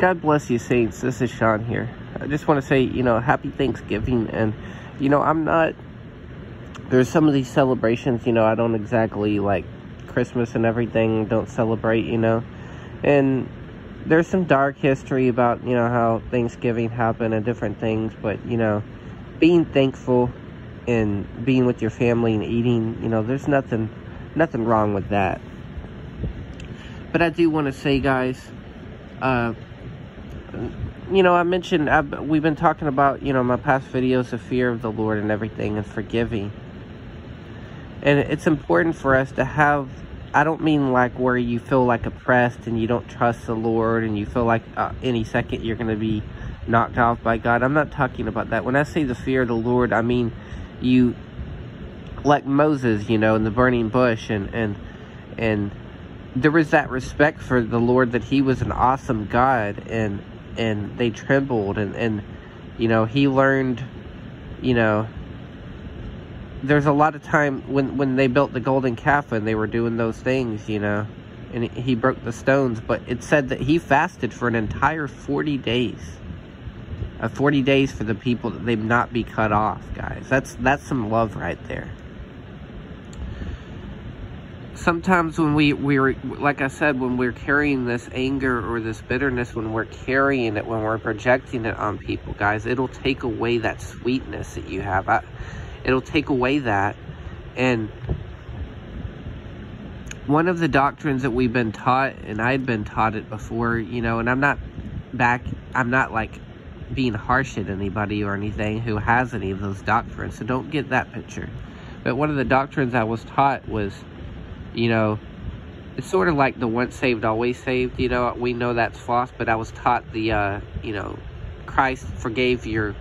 God bless you, saints. This is Sean here. I just want to say, you know, happy Thanksgiving. And, you know, I'm not. There's some of these celebrations, you know, I don't exactly like Christmas and everything, don't celebrate, you know. And there's some dark history about, you know, how Thanksgiving happened and different things. But, you know, being thankful and being with your family and eating, you know, there's nothing, nothing wrong with that. But I do want to say, guys, uh, you know, I mentioned, I've, we've been talking about, you know, my past videos of fear of the Lord and everything and forgiving. And it's important for us to have, I don't mean like where you feel like oppressed and you don't trust the Lord and you feel like uh, any second you're going to be knocked off by God. I'm not talking about that. When I say the fear of the Lord, I mean you, like Moses, you know, in the burning bush and, and, and there was that respect for the Lord that he was an awesome God and and they trembled and and you know he learned you know there's a lot of time when when they built the golden calf and they were doing those things you know and he broke the stones but it said that he fasted for an entire 40 days uh, 40 days for the people that they not be cut off guys. That's that's some love right there sometimes when we we're like I said when we're carrying this anger or this bitterness when we're carrying it when we're projecting it on people guys it'll take away that sweetness that you have. I, it'll take away that. And one of the doctrines that we've been taught and I'd been taught it before you know and I'm not back I'm not like being harsh at anybody or anything who has any of those doctrines so don't get that picture. But one of the doctrines I was taught was you know, it's sort of like the once saved, always saved. You know, we know that's false, but I was taught the, uh, you know, Christ forgave your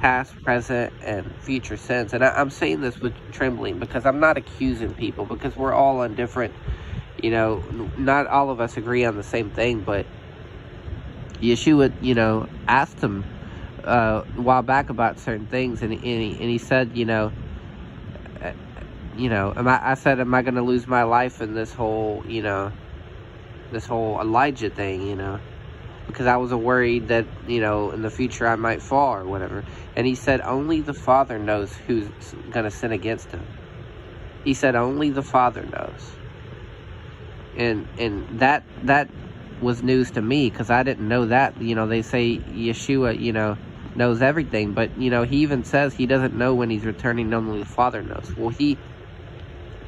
past, present, and future sins. And I, am saying this with trembling because I'm not accusing people because we're all on different, you know, not all of us agree on the same thing, but Yeshua, you know, asked him uh, a while back about certain things, and, and, he, and he said, you know, you know, am I, I said, am I going to lose my life in this whole, you know, this whole Elijah thing, you know, because I was worried that, you know, in the future I might fall or whatever. And he said, only the Father knows who's going to sin against him. He said, only the Father knows. And, and that, that was news to me because I didn't know that. You know, they say Yeshua, you know, knows everything, but, you know, he even says he doesn't know when he's returning, only the Father knows. Well, he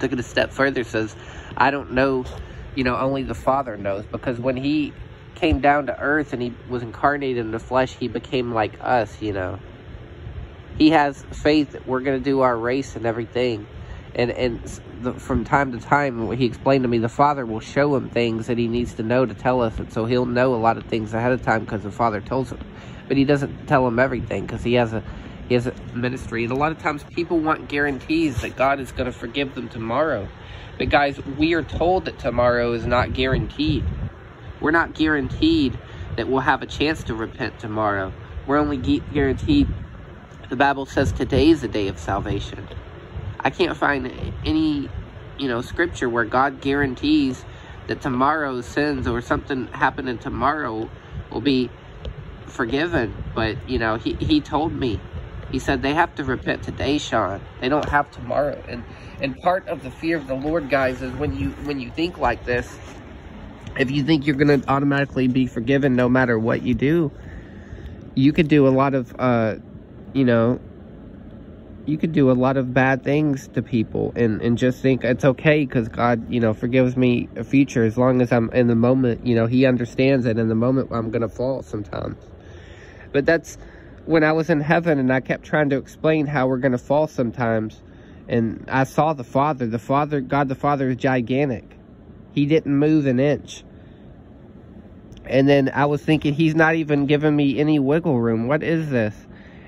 took it a step further, says, I don't know, you know, only the Father knows. Because when he came down to earth and he was incarnated in the flesh, he became like us, you know. He has faith that we're going to do our race and everything. And, and the, from time to time, he explained to me, the Father will show him things that he needs to know to tell us. And so he'll know a lot of things ahead of time because the Father tells him. But he doesn't tell him everything because he has a a ministry. And a lot of times people want guarantees that God is going to forgive them tomorrow. But guys, we are told that tomorrow is not guaranteed. We're not guaranteed that we'll have a chance to repent tomorrow. We're only guaranteed, the Bible says today is the day of salvation. I can't find any, you know, scripture where God guarantees that tomorrow's sins or something happening tomorrow will be forgiven. But, you know, he, he told me he said they have to repent today, Sean. They don't have tomorrow. And and part of the fear of the Lord, guys, is when you when you think like this, if you think you're gonna automatically be forgiven no matter what you do, you could do a lot of uh you know you could do a lot of bad things to people and, and just think it's okay because God, you know, forgives me a future as long as I'm in the moment, you know, he understands it in the moment I'm going to fall sometimes. But that's, when I was in heaven and I kept trying to explain how we're going to fall sometimes, and I saw the Father, the Father, God the Father is gigantic. He didn't move an inch. And then I was thinking, he's not even giving me any wiggle room. What is this?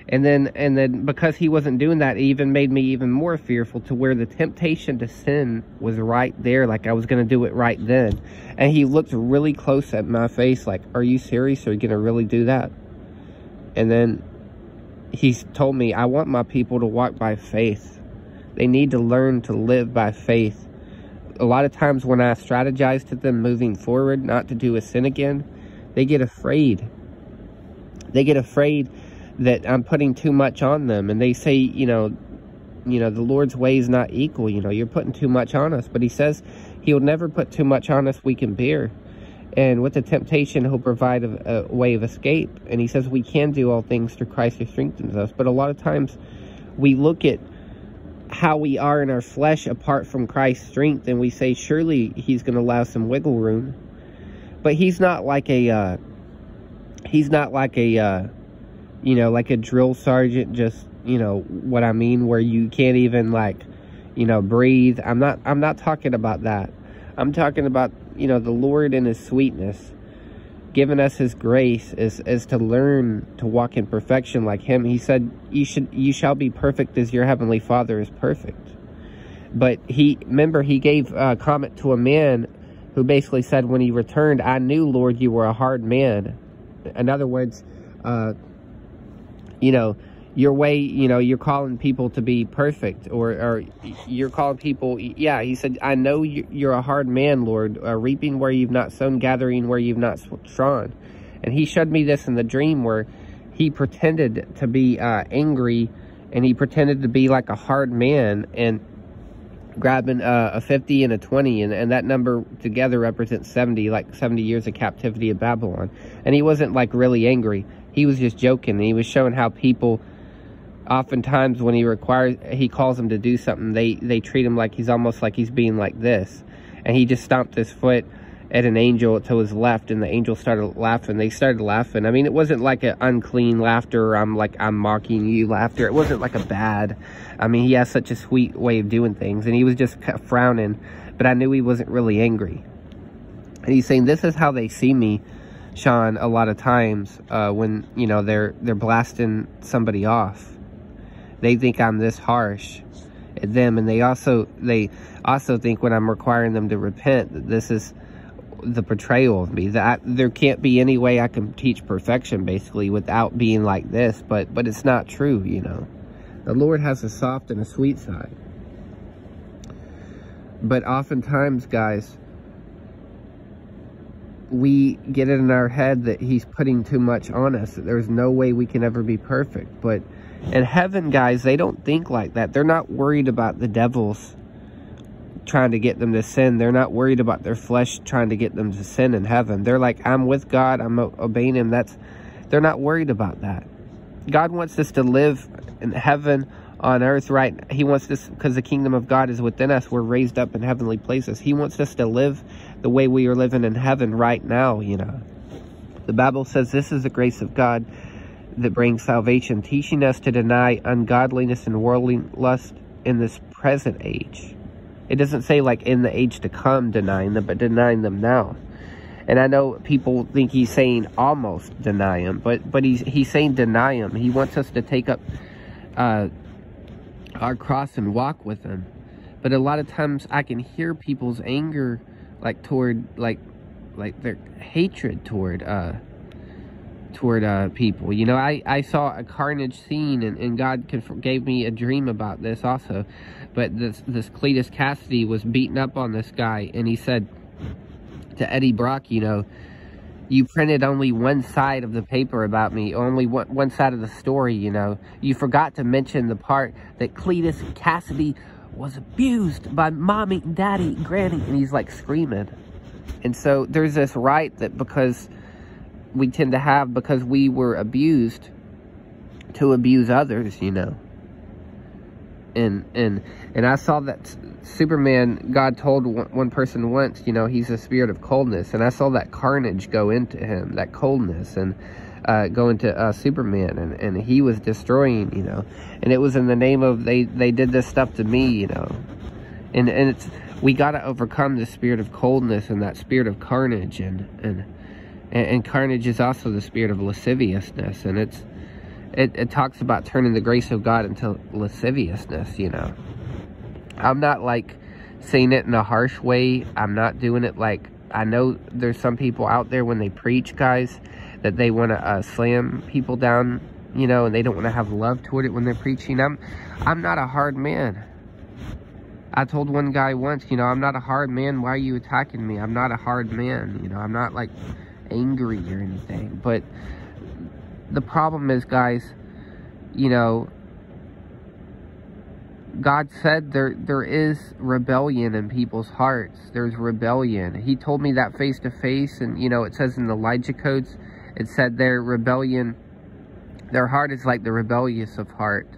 And then, and then because he wasn't doing that, it even made me even more fearful to where the temptation to sin was right there. Like I was going to do it right then. And he looked really close at my face like, are you serious? Are you going to really do that? And then he's told me, I want my people to walk by faith. They need to learn to live by faith. A lot of times when I strategize to them moving forward, not to do a sin again, they get afraid. They get afraid that I'm putting too much on them. And they say, you know, you know, the Lord's way is not equal. You know, you're putting too much on us. But he says he'll never put too much on us we can bear. And with the temptation, he'll provide a, a, way of escape. And he says we can do all things through Christ who strengthens us. But a lot of times we look at how we are in our flesh apart from Christ's strength and we say, surely he's going to allow some wiggle room. But he's not like a, uh, he's not like a, uh, you know, like a drill sergeant, just, you know, what I mean, where you can't even like, you know, breathe. I'm not, I'm not talking about that. I'm talking about, you know, the Lord and his sweetness given us his grace is, is to learn to walk in perfection like him. He said, you should, you shall be perfect as your heavenly father is perfect. But he, remember, he gave a comment to a man who basically said when he returned, I knew, Lord, you were a hard man. In other words, uh, you know, your way, you know, you're calling people to be perfect or, or you're calling people, yeah, he said, I know you're a hard man, Lord, uh, reaping where you've not sown, gathering where you've not sown. And he showed me this in the dream where he pretended to be uh, angry and he pretended to be like a hard man and grabbing uh, a 50 and a 20 and, and that number together represents 70 like 70 years of captivity of babylon and he wasn't like really angry he was just joking he was showing how people oftentimes when he requires he calls him to do something they they treat him like he's almost like he's being like this. And he just stomped his foot at an angel to his left and the angel started laughing. They started laughing. I mean it wasn't like an unclean laughter i'm like i'm mocking you laughter. It wasn't like a bad i mean he has such a sweet way of doing things and he was just frowning. But i knew he wasn't really angry. And he's saying this is how they see me sean a lot of times uh, when you know they're they're blasting somebody off they think I'm this harsh at them and they also they also think when I'm requiring them to repent that this is the portrayal of me that I, there can't be any way I can teach perfection basically without being like this but but it's not true you know. The Lord has a soft and a sweet side. But oftentimes guys we get it in our head that he's putting too much on us that there's no way we can ever be perfect but in heaven, guys, they don't think like that. They're not worried about the devils trying to get them to sin. They're not worried about their flesh trying to get them to sin in heaven. They're like, I'm with God. I'm obeying him. That's, they're not worried about that. God wants us to live in heaven on earth, right? He wants us, because the kingdom of God is within us. We're raised up in heavenly places. He wants us to live the way we are living in heaven right now, you know. The Bible says this is the grace of God that brings salvation, teaching us to deny ungodliness and worldly lust in this present age. It doesn't say like in the age to come denying them, but denying them now. And I know people think he's saying almost deny him, but but he's he's saying deny him. He wants us to take up uh, our cross and walk with him. But a lot of times I can hear people's anger like toward like like their hatred toward uh toward uh, people. You know, I, I saw a carnage scene, and, and God gave me a dream about this also. But this, this Cletus Kasady was beating up on this guy, and he said to Eddie Brock, you know, you printed only one side of the paper about me, only one, one side of the story, you know. You forgot to mention the part that Cletus Kasady was abused by mommy, daddy, granny, and he's like screaming. And so there's this right that because we tend to have because we were abused to abuse others, you know. And and and I saw that Superman, God told one, one person once, you know, he's a spirit of coldness, and I saw that carnage go into him, that coldness, and uh, go into uh, Superman, and and he was destroying, you know, and it was in the name of they they did this stuff to me, you know, and and it's we got to overcome the spirit of coldness and that spirit of carnage, and and and, and, carnage is also the spirit of lasciviousness, and it's it, it talks about turning the grace of God into lasciviousness. You know, I'm not like saying it in a harsh way. I'm not doing it like I know there's some people out there when they preach, guys, that they want to uh, slam people down, you know, and they don't want to have love toward it when they're preaching. I'm, I'm not a hard man. I told one guy once, you know, I'm not a hard man. Why are you attacking me? I'm not a hard man. You know, I'm not like angry or anything. But the problem is, guys, you know, God said there there is rebellion in people's hearts. There's rebellion. He told me that face to face, and you know, it says in the Elijah codes, it said their rebellion, their heart is like the rebellious of heart.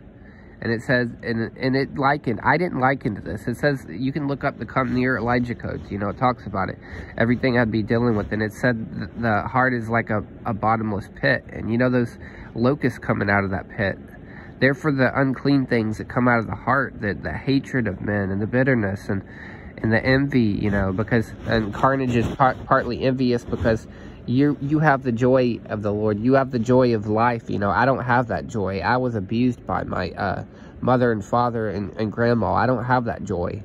And it says, and, and it likened, I didn't liken to this. It says, you can look up the come near Elijah codes, you know, it talks about it. Everything I'd be dealing with. And it said the heart is like a, a bottomless pit. And you know, those locusts coming out of that pit they're for the unclean things that come out of the heart, the, the hatred of men and the bitterness and and the envy, you know, because and carnage is part, partly envious because you you have the joy of the Lord. You have the joy of life, you know. I don't have that joy. I was abused by my uh, mother and father and, and grandma. I don't have that joy.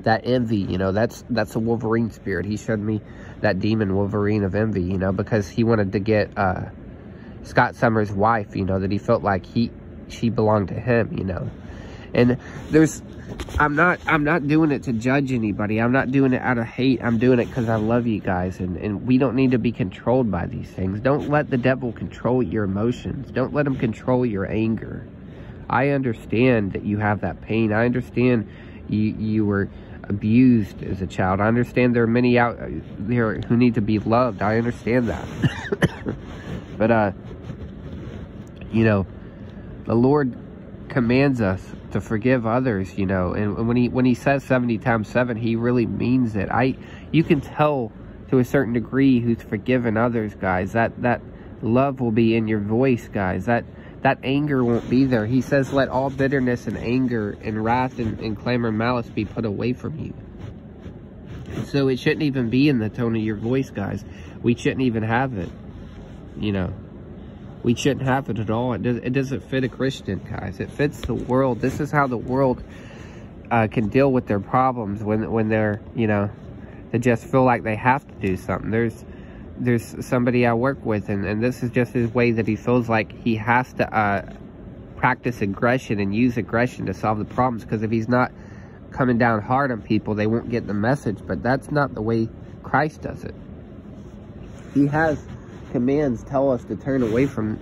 That envy, you know, that's that's a Wolverine spirit. He showed me that demon Wolverine of envy, you know, because he wanted to get uh, Scott Summers' wife, you know, that he felt like he she belonged to him, you know. And there's I'm not I'm not doing it to judge anybody. I'm not doing it out of hate. I'm doing it because I love you guys and, and we don't need to be controlled by these things. Don't let the devil control your emotions. Don't let him control your anger. I understand that you have that pain. I understand you you were abused as a child. I understand there are many out there who need to be loved. I understand that. but uh you know, the Lord commands us to forgive others, you know, and when he when he says 70 times 7, he really means it. I you can tell to a certain degree who's forgiven others, guys. That that love will be in your voice, guys. That that anger won't be there. He says, let all bitterness and anger and wrath and, and clamor and malice be put away from you. So it shouldn't even be in the tone of your voice, guys. We shouldn't even have it, you know we shouldn't have it at all. It, does, it doesn't fit a Christian, guys. It fits the world. This is how the world uh, can deal with their problems when when they're, you know, they just feel like they have to do something. There's there's somebody I work with, and, and this is just his way that he feels like he has to uh, practice aggression and use aggression to solve the problems. Because if he's not coming down hard on people, they won't get the message. But that's not the way Christ does it. He has commands tell us to turn away from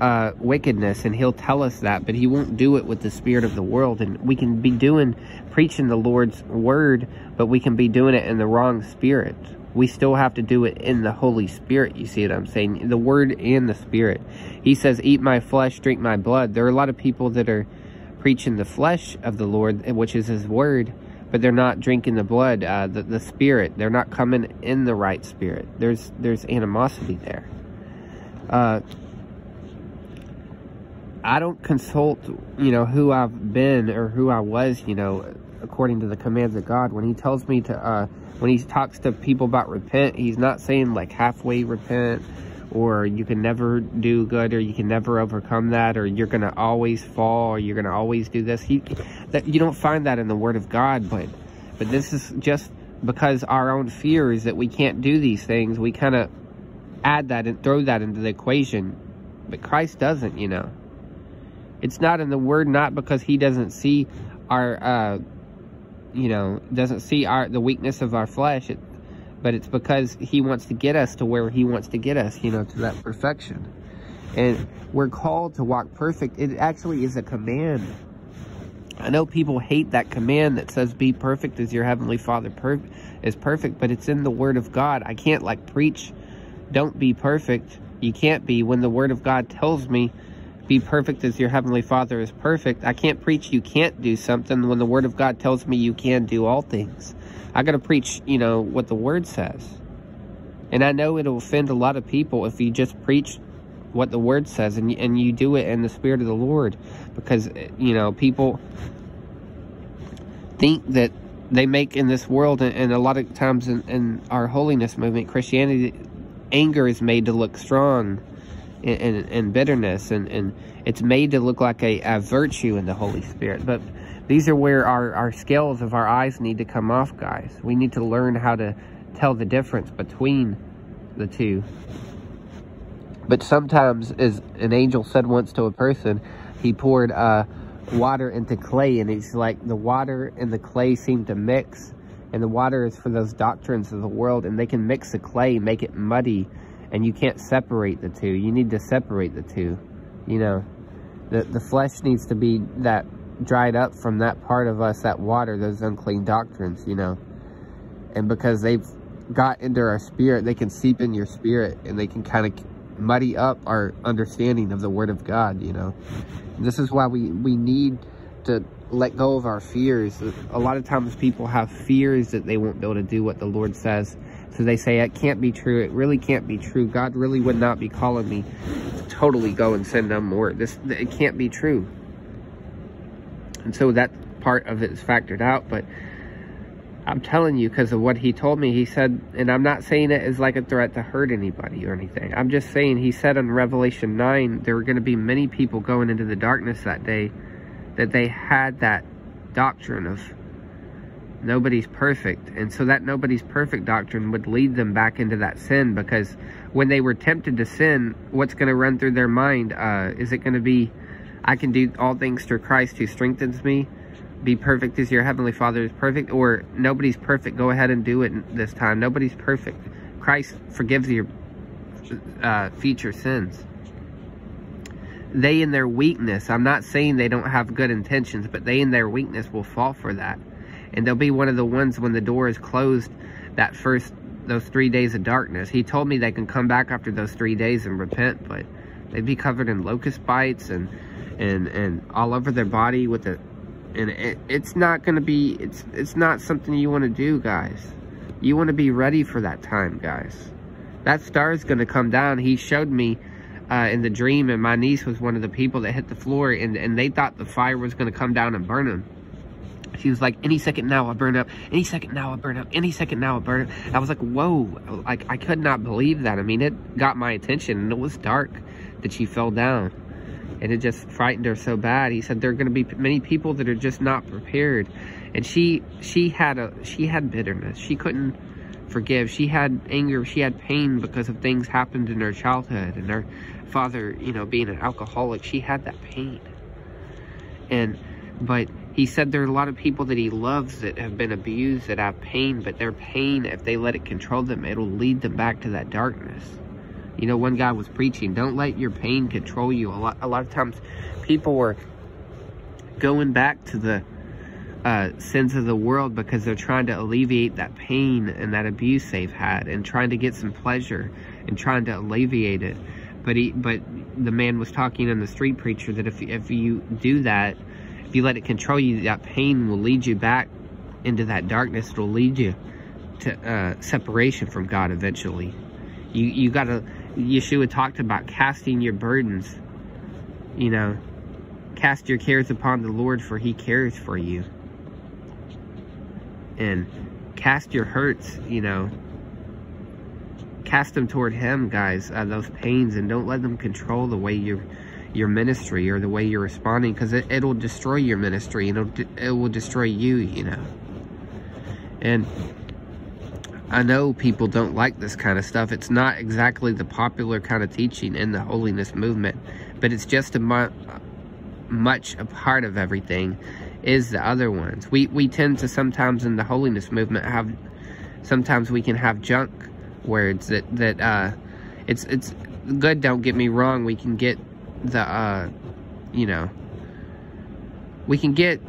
uh, wickedness, and he'll tell us that, but he won't do it with the spirit of the world. And we can be doing, preaching the Lord's word, but we can be doing it in the wrong spirit. We still have to do it in the Holy Spirit, you see what I'm saying? The word and the spirit. He says, eat my flesh, drink my blood. There are a lot of people that are preaching the flesh of the Lord, which is his word, but they're not drinking the blood, uh, the, the spirit. They're not coming in the right spirit. There's there's animosity there. Uh, I don't consult, you know, who I've been or who I was, you know, according to the commands of God. When he tells me to, uh, when he talks to people about repent, he's not saying like halfway repent or you can never do good or you can never overcome that or you're going to always fall or you're going to always do this. He that you don't find that in the word of god but but this is just because our own fears that we can't do these things. We kind of add that and throw that into the equation. But christ doesn't you know. It's not in the word not because he doesn't see our uh you know doesn't see our the weakness of our flesh. It, but it's because he wants to get us to where he wants to get us, you know, to that perfection. And we're called to walk perfect. It actually is a command. I know people hate that command that says be perfect as your heavenly father per is perfect, but it's in the word of God. I can't like preach, don't be perfect. You can't be when the word of God tells me be perfect as your heavenly father is perfect. I can't preach you can't do something when the word of God tells me you can do all things. I got to preach, you know, what the word says. And I know it'll offend a lot of people if you just preach what the word says and, and you do it in the spirit of the Lord. Because, you know, people think that they make in this world, and, and a lot of times in, in, our holiness movement, Christianity, anger is made to look strong and, and, bitterness, and, and it's made to look like a, a virtue in the Holy Spirit. But these are where our, our scales of our eyes need to come off, guys. We need to learn how to tell the difference between the two. But sometimes, as an angel said once to a person, he poured uh, water into clay, and it's like the water and the clay seem to mix, And the water is for those doctrines of the world. And they can mix the clay, make it muddy. And you can't separate the two. You need to separate the two. You know, the, the flesh needs to be that dried up from that part of us, that water, those unclean doctrines, you know. And because they've got into our spirit, they can seep in your spirit and they can kind of muddy up our understanding of the word of God, you know. This is why we, we need to let go of our fears. A lot of times people have fears that they won't be able to do what the Lord says. So they say, it can't be true. It really can't be true. God really would not be calling me to totally go and sin no more. This, it can't be true. And so that part of it is factored out. But I'm telling you, because of what he told me, he said, and I'm not saying it as like a threat to hurt anybody or anything. I'm just saying, he said in Revelation 9, there were going to be many people going into the darkness that day, that they had that doctrine of nobody's perfect. And so that nobody's perfect doctrine would lead them back into that sin because when they were tempted to sin, what's going to run through their mind? Uh, is it going to be, I can do all things through Christ who strengthens me? be perfect as your heavenly father is perfect or nobody's perfect. Go ahead and do it this time. Nobody's perfect. Christ forgives your uh, future sins. They in their weakness i'm not saying they don't have good intentions but they in their weakness will fall for that. And they'll be one of the ones when the door is closed that first those three days of darkness. He told me they can come back after those three days and repent but they'd be covered in locust bites and and and all over their body with it. And it, it's not to be it's it's not something you want to do guys. You want to be ready for that time guys. That star is to come down. He showed me uh, in the dream and my niece was one of the people that hit the floor and, and they thought the fire was to come down and burn them she was like any second now i burn up. Any second now i burn up. Any second now i burn up. I was like whoa. Like i could not believe that. I mean it got my attention and it was dark that she fell down and it just frightened her so bad. He said there are going to be many people that are just not prepared. And she she had a she had bitterness. She couldn't forgive. She had anger. She had pain because of things happened in her childhood and her father, you know, being an alcoholic. She had that pain. And but he said there are a lot of people that he loves that have been abused that have pain, but their pain, if they let it control them, it'll lead them back to that darkness. You know, one guy was preaching, don't let your pain control you. A lot, a lot of times people were going back to the uh, sins of the world because they're trying to alleviate that pain and that abuse they've had and trying to get some pleasure and trying to alleviate it. But he, but the man was talking in the street preacher that if, if you do that, if you let it control you, that pain will lead you back into that darkness. It'll lead you to uh, separation from God eventually. You, you gotta, Yeshua talked about casting your burdens. You know, cast your cares upon the Lord for he cares for you. And cast your hurts, you know, cast them toward him, guys, uh, those pains, and don't let them control the way you your ministry or the way you're responding because it, it'll destroy your ministry it'll, it will destroy you, you know. And I know people don't like this kind of stuff. It's not exactly the popular kind of teaching in the holiness movement, but it's just a mu much a part of everything is the other ones. We, we tend to sometimes in the holiness movement have, sometimes we can have junk words that, that, uh, it's, it's good, don't get me wrong. We can get the, uh, you know, we can get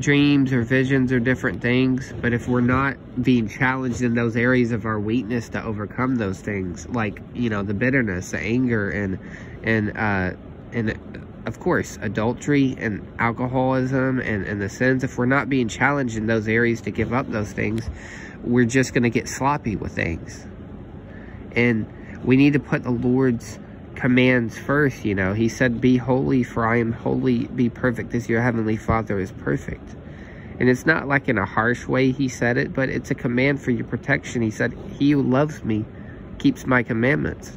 dreams or visions or different things, but if we're not being challenged in those areas of our weakness to overcome those things, like, you know, the bitterness, the anger, and, and, uh, and of course, adultery and alcoholism and, and the sins, if we're not being challenged in those areas to give up those things, we're just going to get sloppy with things. And we need to put the Lord's commands first, you know. He said, be holy for I am holy, be perfect as your heavenly father is perfect. And it's not like in a harsh way he said it, but it's a command for your protection. He said, he who loves me keeps my commandments.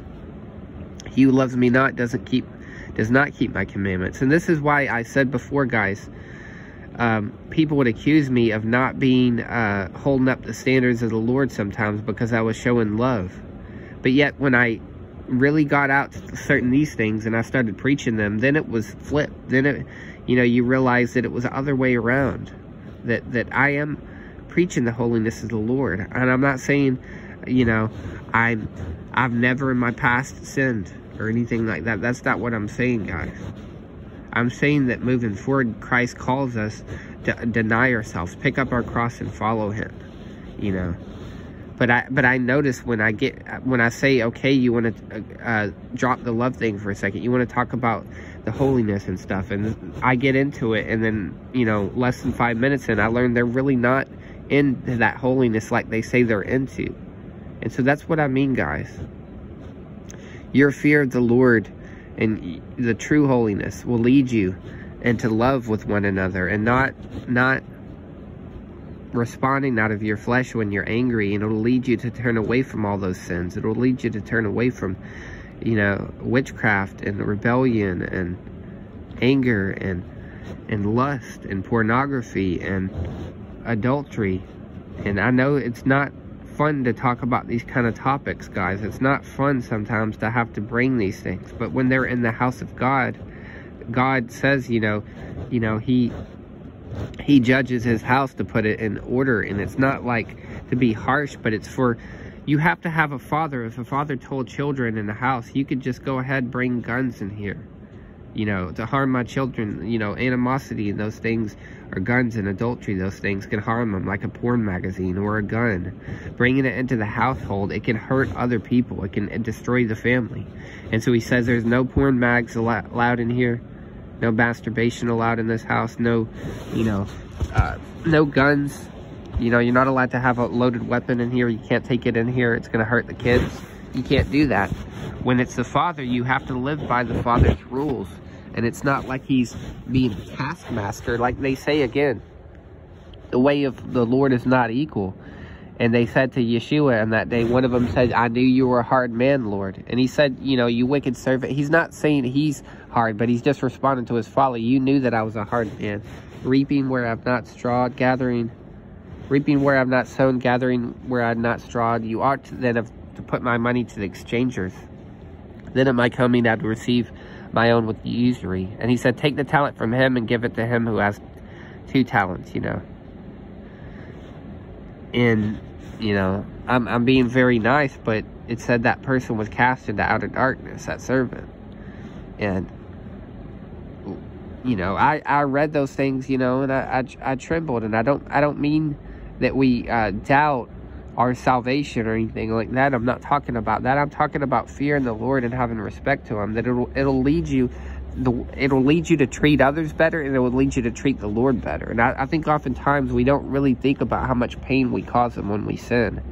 He who loves me not doesn't keep, does not keep my commandments. And this is why I said before, guys, um, people would accuse me of not being, uh, holding up the standards of the Lord sometimes because I was showing love. But yet when I really got out certain these things and I started preaching them, then it was flipped. Then it, you know, you realize that it was the other way around. That that I am preaching the holiness of the Lord. And I'm not saying, you know, I'm, I've never in my past sinned or anything like that. That's not what I'm saying, guys. I'm saying that moving forward, Christ calls us to deny ourselves, pick up our cross and follow him, you know. But I, but I notice when I get, when I say, okay, you want to uh, drop the love thing for a second, you want to talk about the holiness and stuff, and I get into it, and then, you know, less than five minutes in, I learn they're really not into that holiness like they say they're into. And so that's what I mean, guys. Your fear of the Lord and the true holiness will lead you into love with one another and not not responding out of your flesh when you're angry and it'll lead you to turn away from all those sins it'll lead you to turn away from you know witchcraft and rebellion and anger and and lust and pornography and adultery and I know it's not fun to talk about these kind of topics, guys. It's not fun sometimes to have to bring these things. But when they're in the house of God, God says, you know, you know, he he judges his house to put it in order and it's not like to be harsh, but it's for you have to have a father. If a father told children in the house, you could just go ahead bring guns in here. You know, to harm my children, you know, animosity and those things or guns and adultery, those things can harm them, like a porn magazine or a gun. Bringing it into the household, it can hurt other people. It can destroy the family. And so he says there's no porn mags allowed in here. No masturbation allowed in this house. No, you know, uh, no guns. You know, you're not allowed to have a loaded weapon in here. You can't take it in here. It's going to hurt the kids. You can't do that. When it's the father, you have to live by the father's rules. And it's not like he's being taskmaster. Like they say again, the way of the Lord is not equal. And they said to Yeshua on that day, one of them said, I knew you were a hard man, Lord. And he said, you know, you wicked servant. He's not saying he's hard, but he's just responding to his folly. You knew that I was a hard man. Reaping where I've not strawed, gathering, reaping where I've not sown, gathering where I've not strawed. You ought to then have to put my money to the exchangers. Then at my coming I'd receive my own with usury. And he said, take the talent from him and give it to him who has two talents, you know. And, you know, I'm, I'm being very nice, but it said that person was cast into outer darkness, that servant. And, you know, I, I read those things, you know, and I, I, I trembled. And I don't, I don't mean that we uh, doubt our salvation or anything like that. I'm not talking about that. I'm talking about fear in the Lord and having respect to Him. That it'll it'll lead you, the it'll lead you to treat others better, and it will lead you to treat the Lord better. And I, I think oftentimes we don't really think about how much pain we cause them when we sin.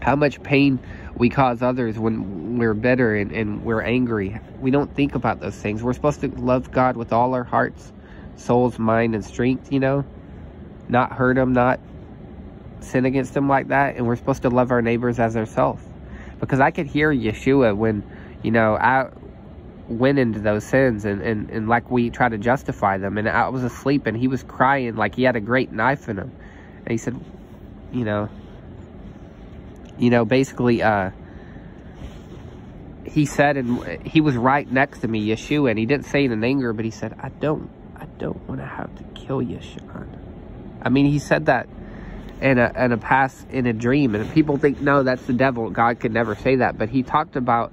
How much pain we cause others when we're bitter and, and we're angry. We don't think about those things. We're supposed to love God with all our hearts, souls, mind, and strength, you know? Not hurt them, not sin against them like that and we're supposed to love our neighbors as ourselves because i could hear yeshua when you know i went into those sins and, and, and like we try to justify them and i was asleep and he was crying like he had a great knife in him and he said you know you know basically uh he said and he was right next to me yeshua and he didn't say it in anger but he said i don't i don't want to have to kill you sean i mean he said that in a, in a past, in a dream. And people think, no, that's the devil. God could never say that. But he talked about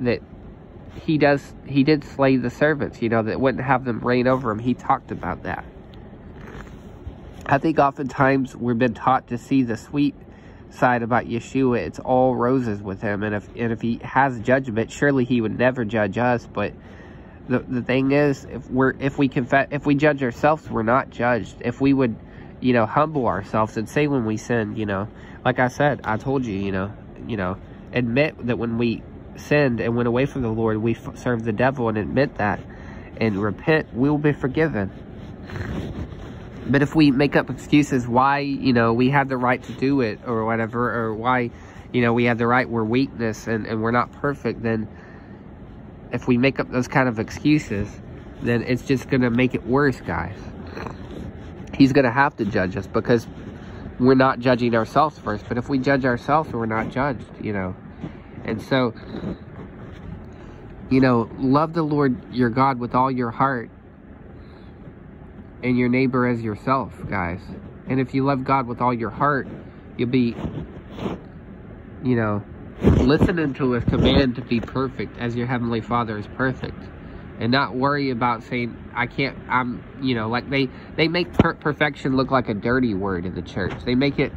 that he does, he did slay the servants, you know, that wouldn't have them reign over him. He talked about that. I think oftentimes we've been taught to see the sweet side about Yeshua. It's all roses with him. And if, and if he has judgment, surely he would never judge us. But the, the thing is, if we're, if we confess, if we judge ourselves, we're not judged. If we would you know, humble ourselves and say when we sin, you know, like I said, I told you, you know, you know, admit that when we sinned and went away from the Lord, we served the devil and admit that and repent, we will be forgiven. But if we make up excuses why, you know, we have the right to do it or whatever, or why, you know, we have the right, we're weakness and, and we're not perfect, then if we make up those kind of excuses, then it's just going to make it worse, guys he's going to have to judge us because we're not judging ourselves first. But if we judge ourselves, we're not judged, you know. And so, you know, love the Lord your God with all your heart and your neighbor as yourself, guys. And if you love God with all your heart, you'll be, you know, listening to his command to be perfect as your heavenly father is perfect. And not worry about saying i can't i'm you know like they they make per perfection look like a dirty word in the church. They make it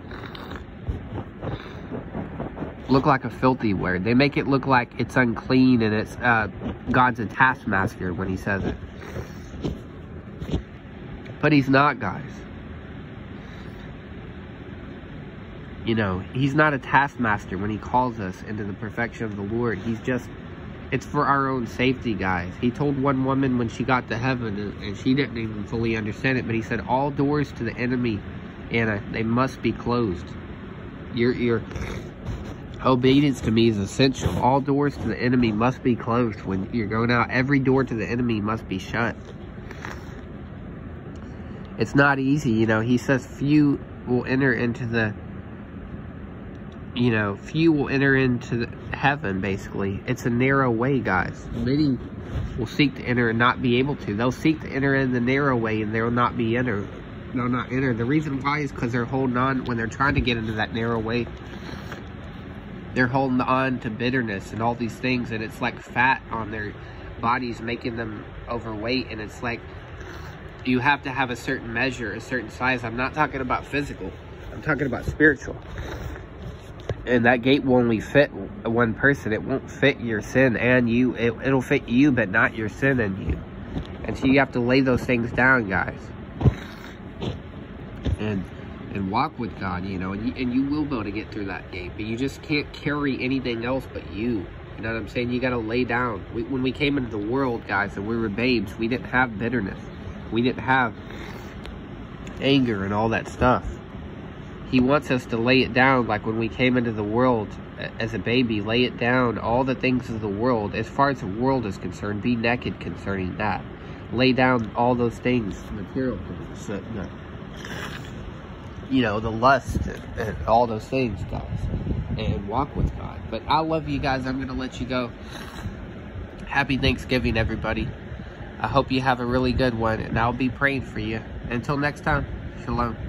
look like a filthy word. They make it look like it's unclean and it's uh god's a taskmaster when he says it but he's not guys You know, he's not a taskmaster when he calls us into the perfection of the Lord. He's just, it's for our own safety, guys. He told one woman when she got to heaven, and she didn't even fully understand it, but he said, all doors to the enemy, Anna, they must be closed. Your, your obedience to me is essential. All doors to the enemy must be closed when you're going out. Every door to the enemy must be shut. It's not easy, you know. He says few will enter into the you know, few will enter into heaven, basically. It's a narrow way, guys. Many will seek to enter and not be able to. They'll seek to enter in the narrow way and they'll not be enter. They'll not enter. The reason why is because they're holding on when they're trying to get into that narrow way. They're holding on to bitterness and all these things, and it's like fat on their bodies, making them overweight. And it's like you have to have a certain measure, a certain size. I'm not talking about physical. I'm talking about spiritual and that gate will only fit one person. It won't fit your sin and you. It, it'll fit you, but not your sin and you. And so you have to lay those things down, guys. And and walk with God, you know, and you, and you will be able to get through that gate. But you just can't carry anything else but you. You know what I'm saying? You got to lay down. We, when we came into the world, guys, and we were babes, we didn't have bitterness. We didn't have anger and all that stuff. He wants us to lay it down like when we came into the world as a baby lay it down all the things of the world as far as the world is concerned be naked concerning that. Lay down all those things material things you know the lust and all those things guys and walk with god. But i love you guys. I'm gonna let you go. Happy thanksgiving everybody i hope you have a really good one and i'll be praying for you. Until next time shalom